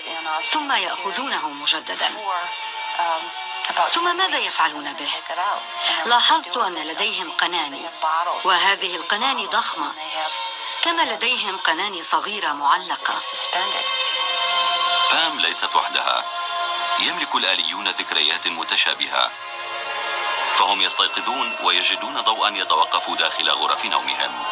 ثم يأخذونه مجددا. ثم ماذا يفعلون به؟ لاحظت أن لديهم قناني. وهذه القناني ضخمة. كما لديهم قناني صغيرة معلقة.
بام ليست وحدها. يملك الآليون ذكريات متشابهة. فهم يستيقظون ويجدون ضوءا يتوقف داخل غرف نومهم.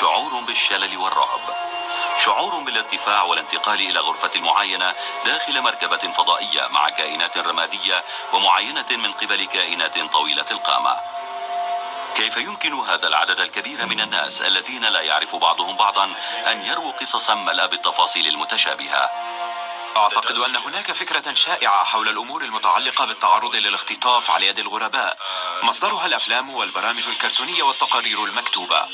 شعور بالشلل والرعب. شعور بالارتفاع والانتقال إلى غرفة معينة داخل مركبة فضائية مع كائنات رمادية ومعينة من قبل كائنات طويلة القامة. كيف يمكن هذا العدد الكبير من الناس الذين لا يعرف بعضهم بعضا أن يروا قصصا ملأ بالتفاصيل المتشابهة؟
أعتقد أن هناك فكرة شائعة حول الأمور المتعلقة بالتعرض للاختطاف على يد الغرباء. مصدرها الأفلام والبرامج الكرتونية والتقارير المكتوبة.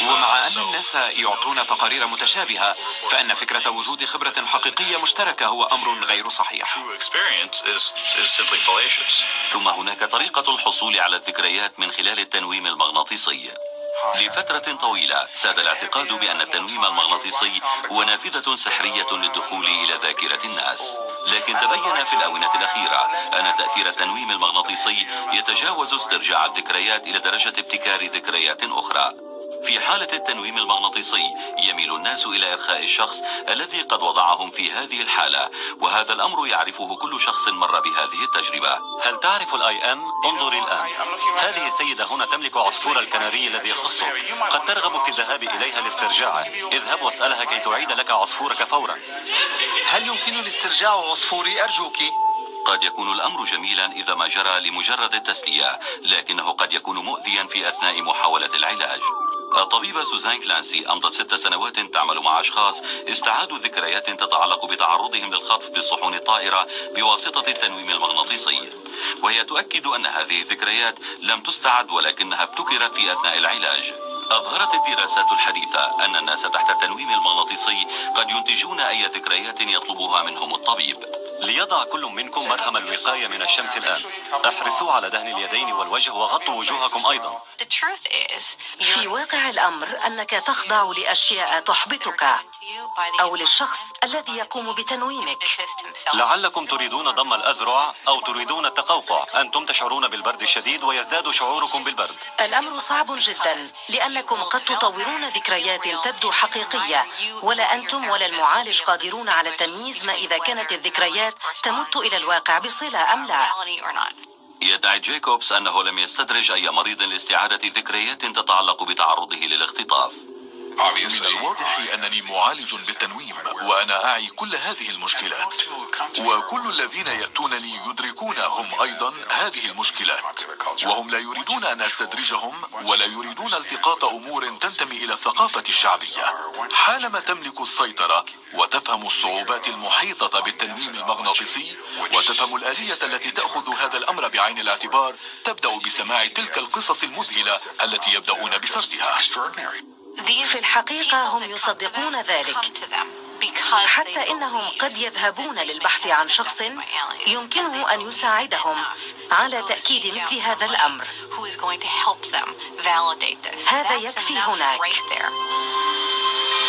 ومع أن الناس يعطون تقارير متشابهة فإن فكرة وجود خبرة حقيقية مشتركة هو أمر غير صحيح.
ثم هناك طريقة الحصول على الذكريات من خلال التنويم المغناطيسي. لفترة طويلة ساد الاعتقاد بأن التنويم المغناطيسي هو نافذة سحرية للدخول إلى ذاكرة الناس. لكن تبين في الآونة الأخيرة أن تأثير التنويم المغناطيسي يتجاوز استرجاع الذكريات إلى درجة ابتكار ذكريات أخرى. في حالة التنويم المغناطيسي يميل الناس إلى إرضاء الشخص الذي قد وضعهم في هذه الحالة وهذا الأمر يعرفه كل شخص مر بهذه التجربة.
هل تعرف الاي ام؟ انظري الآن. هذه السيدة هنا تملك عصفور الكناري الذي يخصك. قد ترغب في الذهاب إليها لاسترجاعه اذهب واسألها كي تعيد لك عصفورك فورا.
هل يمكنني استرجاع عصفوري؟ أرجوك؟
قد يكون الأمر جميلا إذا ما جرى لمجرد التسلية لكنه قد يكون مؤذيا في أثناء محاولة العلاج. الطبيبة سوزان كلانسي أمضت ست سنوات تعمل مع أشخاص استعادوا ذكريات تتعلق بتعرضهم للخطف بالصحون الطائرة بواسطة التنويم المغناطيسي. وهي تؤكد أن هذه الذكريات لم تستعد ولكنها ابتكرت في أثناء العلاج. أظهرت الدراسات الحديثة أن الناس تحت التنويم المغناطيسي قد ينتجون أي ذكريات يطلبها منهم الطبيب.
ليضع كل منكم مرهم الوقاية من الشمس الآن. احرصوا على دهن اليدين والوجه وغطوا وجوهكم أيضا.
في واقع الأمر أنك تخضع لأشياء تحبطك أو للشخص الذي يقوم بتنويمك.
لعلكم تريدون ضم الأذرع أو تريدون التقوقع أنتم تشعرون بالبرد الشديد ويزداد شعوركم بالبرد.
الأمر صعب جدا. لأنكم قد تطورون ذكريات تبدو حقيقية. ولا أنتم ولا المعالج قادرون على التمييز ما إذا كانت الذكريات تمت إلى الواقع بصلة أم لا؟
يدعي جيكوبس أنه لم يستدرج أي مريض لاستعادة ذكريات تتعلق بتعرضه للاختطاف.
من الواضح أنني معالج بالتنويم وأنا أعي كل هذه المشكلات. وكل الذين يأتونني يدركون هم أيضا هذه المشكلات. وهم لا يريدون أن أستدرجهم ولا يريدون التقاط أمور تنتمي إلى الثقافة الشعبية. حالما تملك السيطرة وتفهم الصعوبات المحيطة بالتنويم المغناطيسي وتفهم الآلية التي تأخذ هذا الأمر بعين الاعتبار تبدأ بسماع تلك القصص المذهلة التي يبدأون بسردها.
في الحقيقة هم يصدقون ذلك. حتى إنهم قد يذهبون للبحث عن شخص يمكنه أن يساعدهم على تأكيد مثل هذا الأمر. هذا يكفي هناك.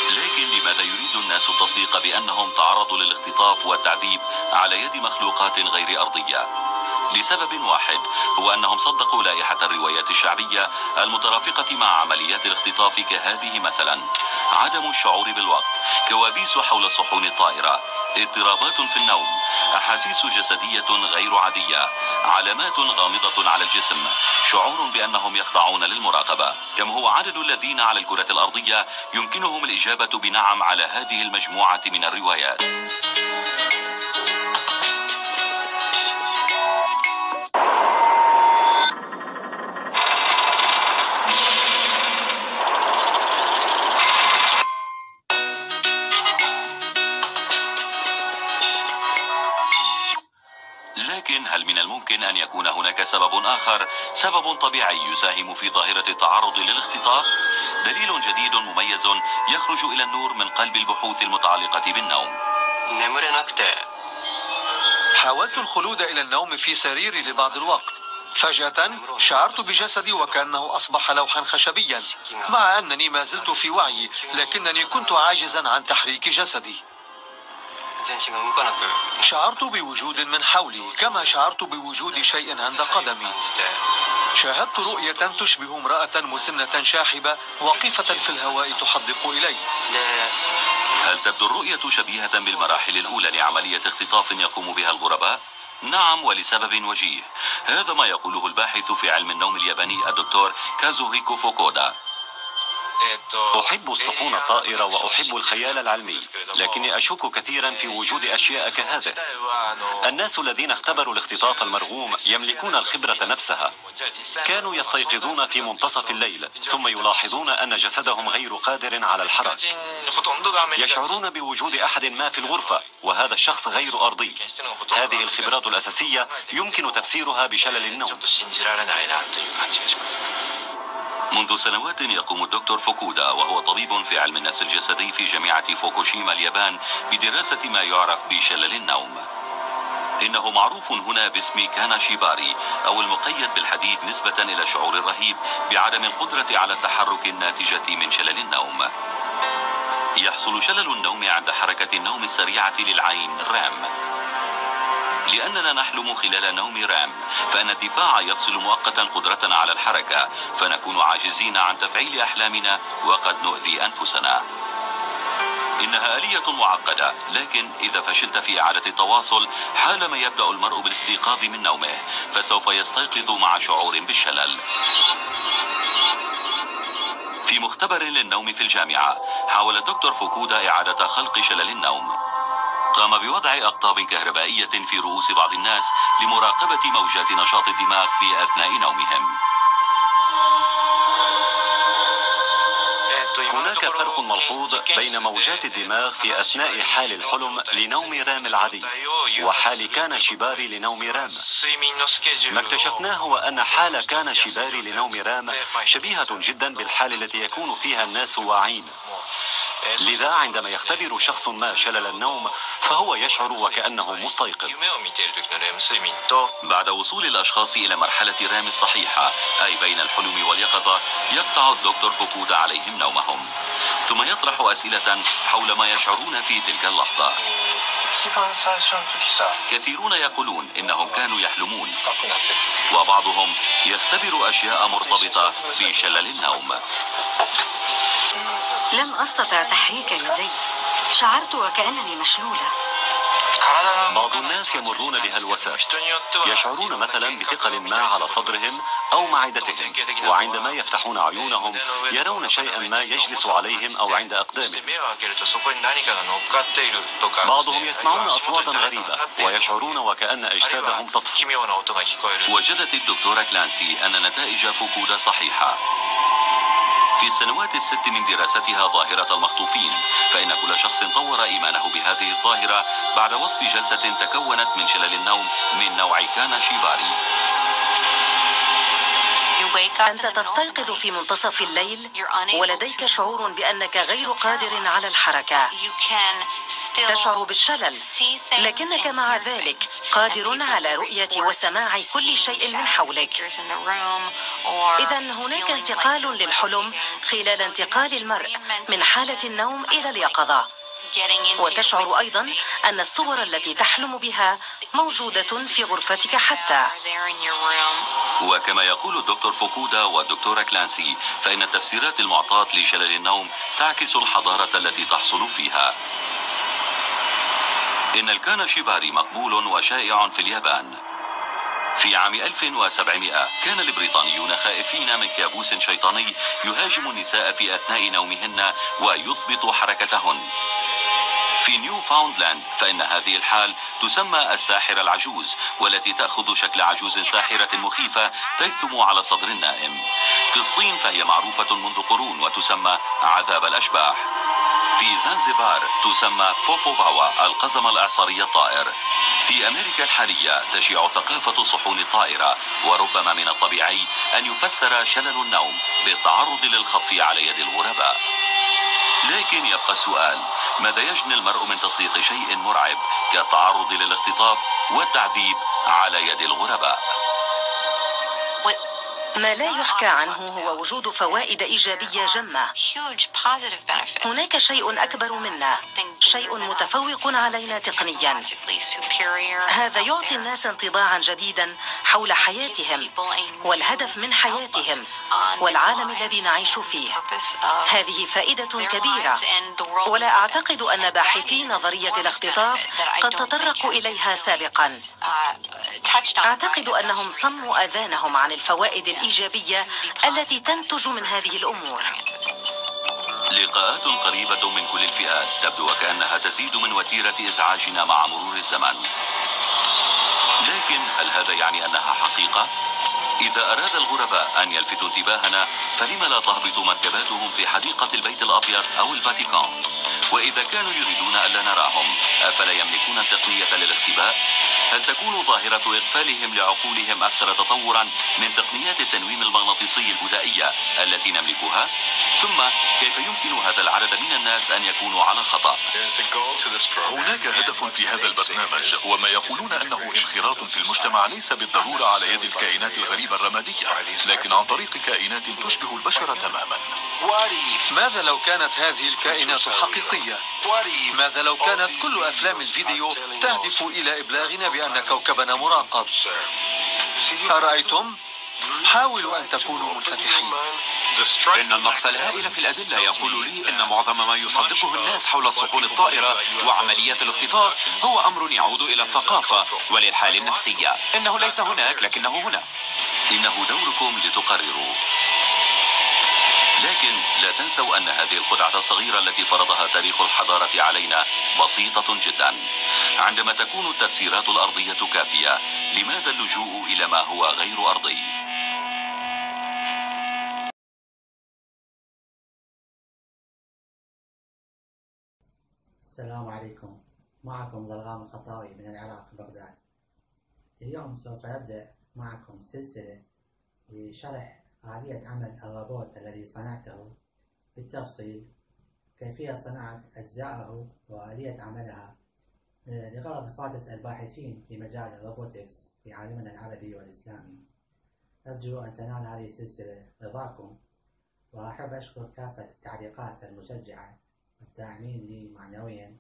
لكن لماذا يريد الناس التصديق بأنهم تعرضوا للاختطاف والتعذيب على يد مخلوقات غير أرضية؟ لسبب واحد هو أنهم صدقوا لائحة الروايات الشعبية المترافقة مع عمليات الاختطاف كهذه مثلا. عدم الشعور بالوقت كوابيس حول صحون الطائرة اضطرابات في النوم أحاسيس جسدية غير عادية علامات غامضة على الجسم شعور بأنهم يخضعون للمراقبة. كم هو عدد الذين على الكرة الأرضية يمكنهم الإجابة بنعم على هذه المجموعة من الروايات؟ هل من الممكن أن يكون هناك سبب آخر؟ سبب طبيعي يساهم في ظاهرة التعرض للاختطاف؟ دليل جديد مميز يخرج إلى النور من قلب البحوث المتعلقة بالنوم.
حاولت الخلود إلى النوم في سريري لبعض الوقت. فجأة شعرت بجسدي وكأنه أصبح لوحا خشبيا مع أنني ما زلت في وعي لكنني كنت عاجزا عن تحريك جسدي. شعرت بوجود من حولي كما شعرت بوجود شيء عند قدمي. شاهدت رؤية تشبه امرأة مسنة شاحبة واقفة في الهواء تحدق إلي.
هل تبدو الرؤية شبيهة بالمراحل الأولى لعملية اختطاف يقوم بها الغرباء؟ نعم ولسبب وجيه. هذا ما يقوله الباحث في علم النوم الياباني الدكتور كازوهيكو فوكودا.
أحب الصحون الطائرة وأحب الخيال العلمي لكني أشك كثيرا في وجود أشياء كهذه الناس الذين اختبروا الاختطاف المرغوم يملكون الخبرة نفسها. كانوا يستيقظون في منتصف الليل ثم يلاحظون أن جسدهم غير قادر على الحركة. يشعرون بوجود أحد ما في الغرفة وهذا الشخص غير أرضي. هذه الخبرات الأساسية يمكن تفسيرها بشلل النوم.
منذ سنوات يقوم الدكتور فوكودا وهو طبيب في علم النفس الجسدي في جامعة فوكوشيما اليابان بدراسة ما يعرف بشلل النوم. إنه معروف هنا باسم كاناشيباري أو المقيد بالحديد نسبة إلى الشعور الرهيب بعدم القدرة على التحرك الناتجة من شلل النوم. يحصل شلل النوم عند حركة النوم السريعة للعين رام. لأننا نحلم خلال نوم رام فإن الدفاع يفصل مؤقتا قدرتنا على الحركة فنكون عاجزين عن تفعيل أحلامنا وقد نؤذي أنفسنا. إنها آلية معقدة لكن إذا فشلت في إعادة التواصل حالما يبدأ المرء بالاستيقاظ من نومه فسوف يستيقظ مع شعور بالشلل. في مختبر للنوم في الجامعة حاول الدكتور فوكودا إعادة خلق شلل النوم. قام بوضع أقطاب كهربائية في رؤوس بعض الناس لمراقبة موجات نشاط الدماغ في أثناء نومهم.
هناك فرق ملحوظ بين موجات الدماغ في أثناء حال الحلم لنوم رام العادي وحال كان شباري لنوم رام. ما اكتشفناه هو أن حال كان شباري لنوم رام شبيهة جدا بالحال التي يكون فيها الناس واعين. لذا عندما يختبر شخص ما شلل النوم فهو يشعر وكأنه مستيقظ.
بعد وصول الأشخاص إلى مرحلة رام الصحيحة أي بين الحلم واليقظة يقطع الدكتور فوكودا عليهم نومهم. ثم يطرح أسئلة حول ما يشعرون في تلك اللحظة. كثيرون يقولون إنهم كانوا يحلمون. وبعضهم يختبر أشياء مرتبطة بشلل النوم.
لم أستطع تحريك يدي. شعرت وكأنني مشلولة.
بعض الناس يمرون بهلوسة. يشعرون مثلا بثقل ما على صدرهم أو معدتهم. وعندما يفتحون عيونهم يرون شيئا ما يجلس عليهم أو عند أقدامهم. بعضهم يسمعون أصواتا غريبة ويشعرون وكأن أجسادهم تطفو.
وجدت الدكتورة كلانسي أن نتائج فوكودا صحيحة. في السنوات الست من دراستها ظاهرة المخطوفين فإن كل شخص طور إيمانه بهذه الظاهرة بعد وصف جلسة تكونت من شلل النوم من نوع كان شيباري.
أنت تستيقظ في منتصف الليل ولديك شعور بأنك غير قادر على الحركة. تشعر بالشلل. لكنك مع ذلك قادر على رؤية وسماع كل شيء من حولك. إذا هناك انتقال للحلم خلال انتقال المرء من حالة النوم إلى اليقظة. وتشعر أيضا أن الصور التي تحلم بها موجودة في غرفتك حتى.
وكما يقول الدكتور فوكودا والدكتورة كلانسي فإن التفسيرات المعطاة لشلل النوم تعكس الحضارة التي تحصل فيها. إن الكان شيباري مقبول وشائع في اليابان. في عام 1700 كان البريطانيون خائفين من كابوس شيطاني يهاجم النساء في أثناء نومهن ويثبط حركتهن. في نيو فاوندلاند فإن هذه الحال تسمى الساحرة العجوز والتي تأخذ شكل عجوز ساحرة مخيفة تجثم على صدر النائم. في الصين فهي معروفة منذ قرون وتسمى عذاب الأشباح. في زنزبار تسمى بوبو باوا القزم الإعصاري الطائر. في أمريكا الحالية تشيع ثقافة صحون الطائرة وربما من الطبيعي أن يفسر شلل النوم بالتعرض للخطف على يد الغرباء. لكن يبقى السؤال ماذا يجني المرء من تصديق شيء مرعب كالتعرض للاختطاف والتعذيب على يد الغرباء؟
ما لا يحكى عنه هو وجود فوائد إيجابية جمة. هناك شيء أكبر منا. شيء متفوق علينا تقنيا. هذا يعطي الناس انطباعا جديدا حول حياتهم والهدف من حياتهم والعالم الذي نعيش فيه. هذه فائدة كبيرة. ولا أعتقد أن باحثي نظرية الاختطاف قد تطرقوا إليها سابقا. أعتقد أنهم صموا أذانهم عن الفوائد الإيجابية التي تنتج من هذه الأمور.
لقاءات قريبة من كل الفئات تبدو وكأنها تزيد من وتيرة إزعاجنا مع مرور الزمن لكن هل هذا يعني أنها حقيقة؟ إذا أراد الغرباء أن يلفتوا انتباهنا فلم لا تهبط مركباتهم في حديقة البيت الأبيض أو الفاتيكان؟ وإذا كانوا يريدون ألا نراهم أفلا يملكون التقنية للاختباء؟ هل تكون ظاهرة إغفالهم لعقولهم أكثر تطورا من تقنيات التنويم المغناطيسي البدائية التي نملكها؟ ثم كيف يمكن هذا العدد من الناس أن يكونوا على خطأ؟
هناك هدف في هذا البرنامج هو ما يقولون أنه انخراط في المجتمع ليس بالضرورة على يد الكائنات الغريبة الرمادية لكن عن طريق كائنات تشبه البشر تماما
ماذا لو كانت هذه الكائنات حقيقية؟ ماذا لو كانت كل أفلام الفيديو تهدف إلى إبلاغنا بأن كوكبنا مراقب؟ أرأيتم؟ حاولوا أن تكونوا منفتحين.
إن النقص الهائل في الأدلة يقول لي إن معظم ما يصدقه الناس حول الصحون الطائرة وعملية الاختطاف هو أمر يعود إلى الثقافة وللحالة النفسية. إنه ليس هناك لكنه هنا.
إنه دوركم لتقرروا. لكن لا تنسوا أن هذه الخدعة الصغيرة التي فرضها تاريخ الحضارة علينا بسيطة جدا. عندما تكون التفسيرات الأرضية كافية لماذا اللجوء إلى ما هو غير أرضي؟
السلام عليكم. معكم ظلام الخطاوي من العراق بغداد. اليوم سوف أبدأ معكم سلسلة لشرح آلية عمل الروبوت الذي صنعته. بالتفصيل كيفية صناعة أجزائه وآلية عملها. لغرض إفادة الباحثين في مجال الروبوتكس في عالمنا العربي والإسلامي. أرجو أن تنال هذه السلسلة رضاكم وأحب أشكر كافة التعليقات المشجعة والداعمين لي معنويا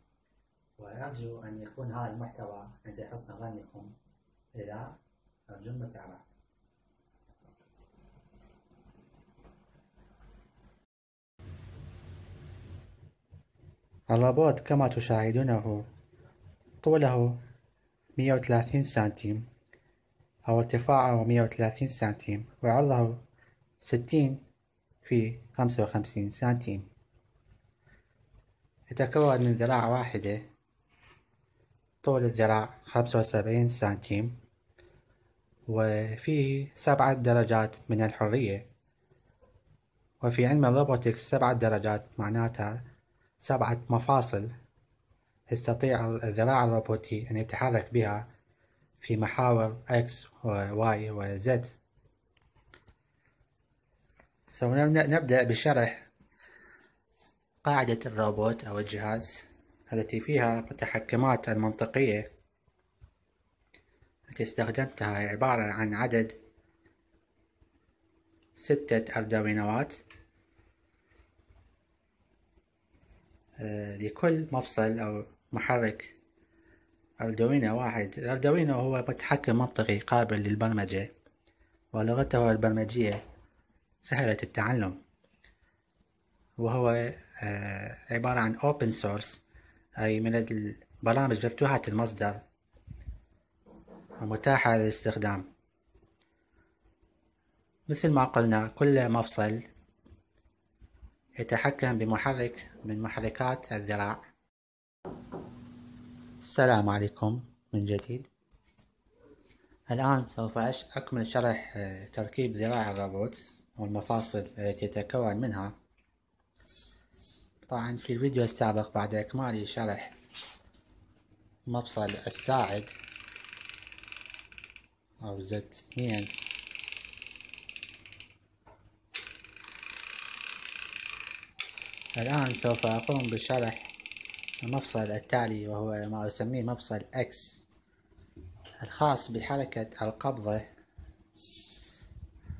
وأرجو أن يكون هذا المحتوى عند حسن ظنكم. إذا أرجو المتابعة. الروبوت كما تشاهدونه طوله 130 سنتيم أو ارتفاعه 130 سنتيم وعرضه 60 في 55 سنتيم. يتكون من ذراع واحدة طول الذراع 75 سنتيم وفيه سبعة درجات من الحرية. وفي علم الروبوتكس سبعة درجات معناتها سبعة مفاصل يستطيع الذراع الروبوتي أن يتحرك بها في محاور X و Y و Z. سوف نبدأ بشرح قاعدة الروبوت أو الجهاز التي فيها متحكمات المنطقية التي استخدمتها عبارة عن عدد ستة أردوينوات. لكل مفصل أو محرك. أردوينو واحد. الأردوينو هو متحكم منطقي قابل للبرمجة ولغته البرمجية سهلة التعلم. وهو آه، عبارة عن open source أي من البرامج مفتوحة المصدر ومتاحة للاستخدام. مثل ما قلنا كل مفصل يتحكم بمحرك من محركات الذراع. السلام عليكم من جديد. الآن سوف أكمل شرح آه، تركيب ذراع الروبوت والمفاصل التي يتكون منها. طبعا في الفيديو السابق بعد إكمالي شرح مفصل الساعد أو زد اثنين الآن سوف أقوم بشرح المفصل التالي وهو ما أسميه مفصل X الخاص بحركة القبضة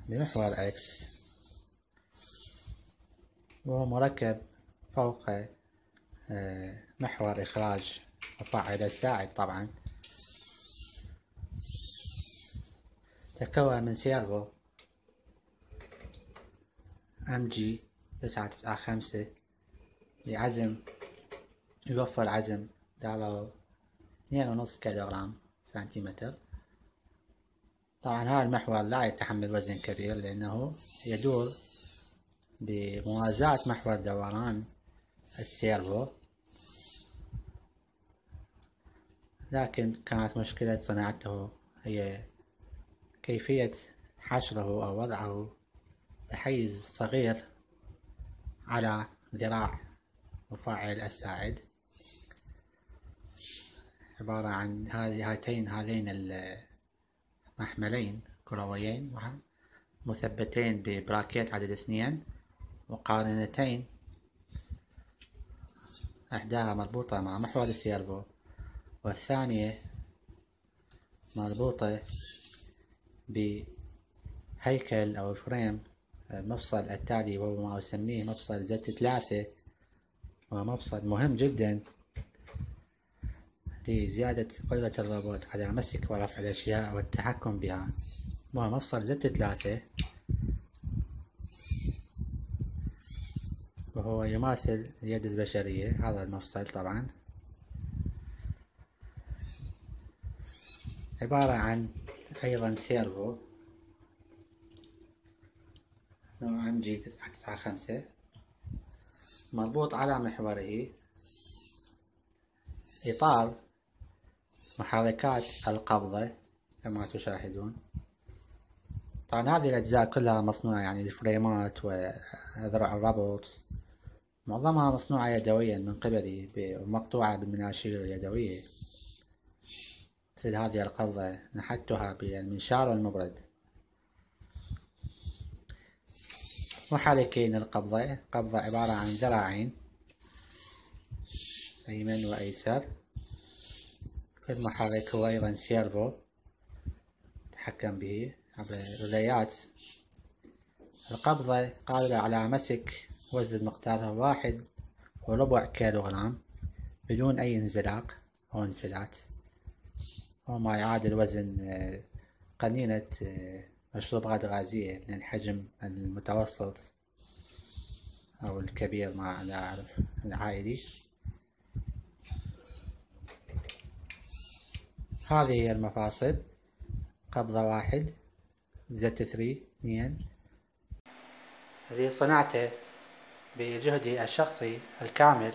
بمحور X وهو مركب فوق آه، محور إخراج مفاعل الساعد طبعا. تكون من سيرفو ام جي تسعة تسعة خمسة. العزم يوفر عزم دالو اثنين ونص كيلوغرام سنتيمتر. طبعا هذا المحور لا يتحمل وزن كبير لأنه يدور بموازاة محور دوران السيرفو لكن كانت مشكلة صناعته هي كيفية حشره أو وضعه بحيز صغير على ذراع مفاعل الساعد. عبارة عن هاتين هذين المحملين كرويين مثبتين ببراكيت عدد اثنين مقارنتين. إحداها مربوطة مع محور السيرفو والثانية مربوطة بهيكل أو فريم المفصل التالي وهو ما أسميه مفصل زت ثلاثة. ومفصل مهم جدا. لزيادة قدرة الروبوت على مسك ورفع الأشياء والتحكم بها. وهو مفصل زت ثلاثة. وهو يماثل اليد البشرية هذا المفصل طبعا. عبارة عن أيضا سيرفو نوع ام جي تسعة تسعة خمسة. مربوط على محوره إطار محركات القبضة كما تشاهدون. طبعا هذه الأجزاء كلها مصنوعة يعني الفريمات وأذرع الربط. معظمها مصنوعة يدويا من قبلي ومقطوعة بالمناشير اليدوية مثل هذه القبضة نحتها بالمنشار والمبرد محركين القبضة قبضة عبارة عن ذراعين أيمن وأيسر. المحرك هو أيضا سيرفو تحكم به عبر ريليات القبضة قادرة على مسك وزن مقدارها واحد وربع كيلوغرام بدون أي انزلاق أو انفلات. وما يعادل وزن آه، قنينة آه، مشروبات غازية من الحجم المتوسط أو الكبير ما لا أعرف العائلي. هذه هي المفاصل. قبضة واحد زت ثري اثنين. اللي صنعته بجهدي الشخصي الكامل.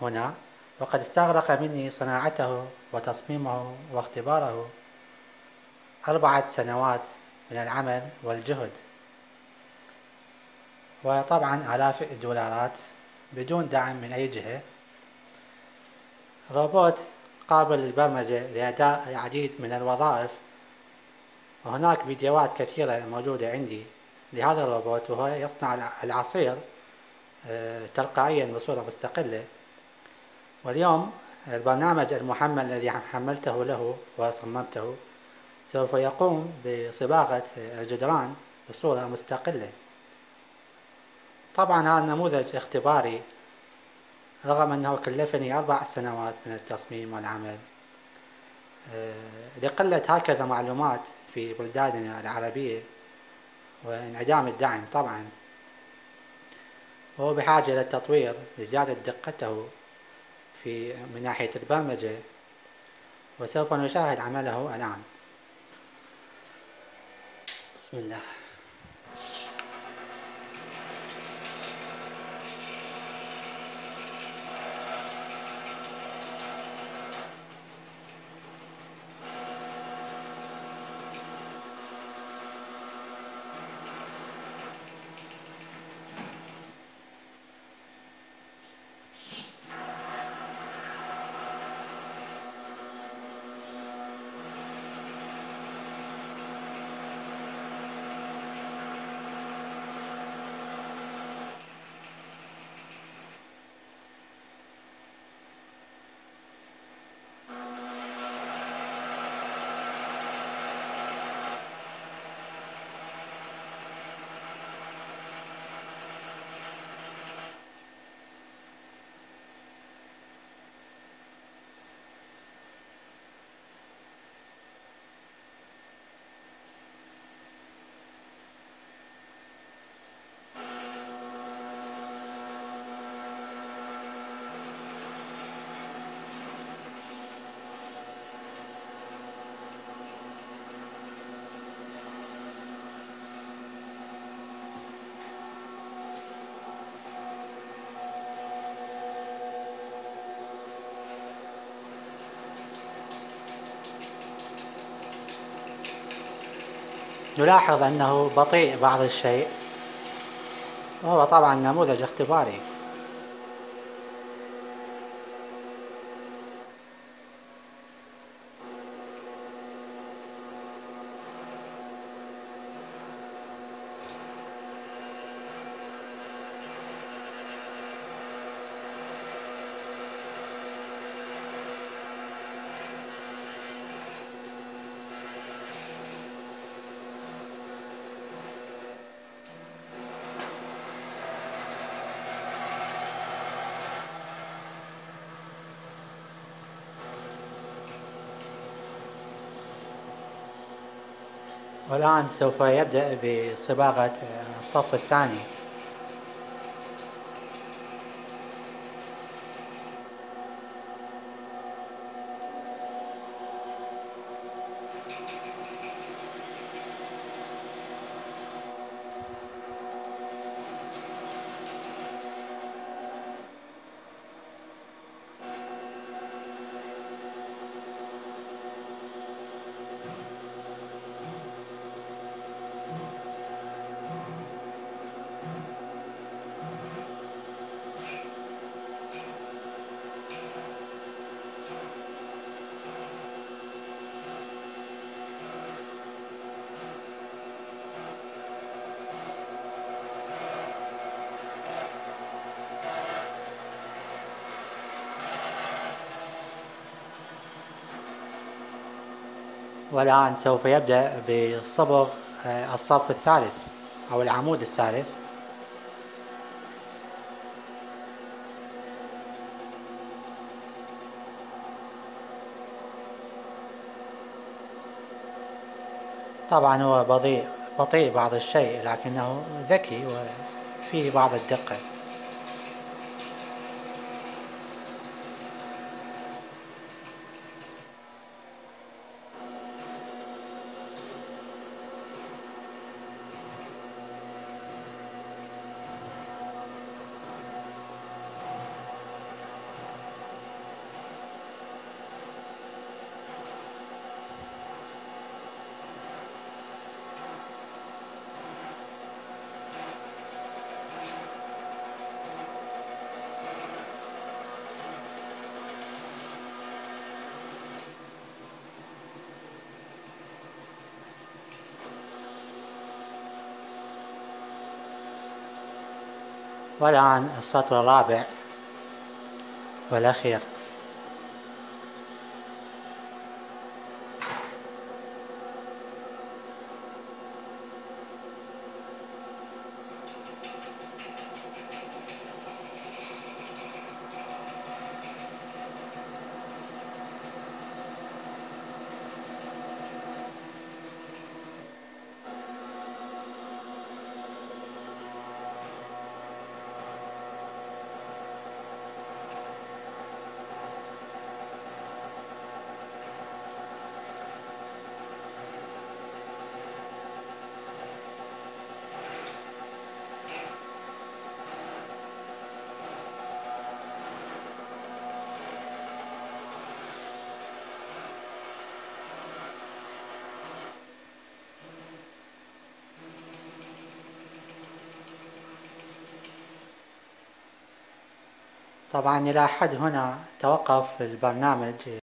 هنا وقد استغرق مني صناعته وتصميمه واختباره. أربعة سنوات من العمل والجهد. وطبعا آلاف الدولارات بدون دعم من أي جهة. روبوت قابل للبرمجة لأداء العديد من الوظائف. وهناك فيديوهات كثيرة موجودة عندي لهذا الروبوت وهو يصنع العصير آه، تلقائيا بصورة مستقلة. واليوم البرنامج المحمل الذي حملته له وصممته سوف يقوم بصباغة الجدران بصورة مستقلة. طبعا هذا نموذج اختباري رغم أنه كلفني أربع سنوات من التصميم والعمل. آه، لقلة هكذا معلومات في بلداننا العربية وانعدام الدعم طبعا. هو بحاجة إلى التطوير لزيادة دقته في من ناحية البرمجة وسوف نشاهد عمله الآن. بسم الله. نلاحظ أنه بطيء بعض الشيء. وهو طبعا نموذج اختباري. والآن سوف يبدأ بصباغة الصف الثاني. والآن سوف يبدأ بصبغ آه، الصف الثالث أو العمود الثالث. طبعا هو بطيء بطيء بعض الشيء لكنه ذكي وفيه بعض الدقة. والآن السطر الرابع والأخير. طبعا إلى حد هنا توقف البرنامج.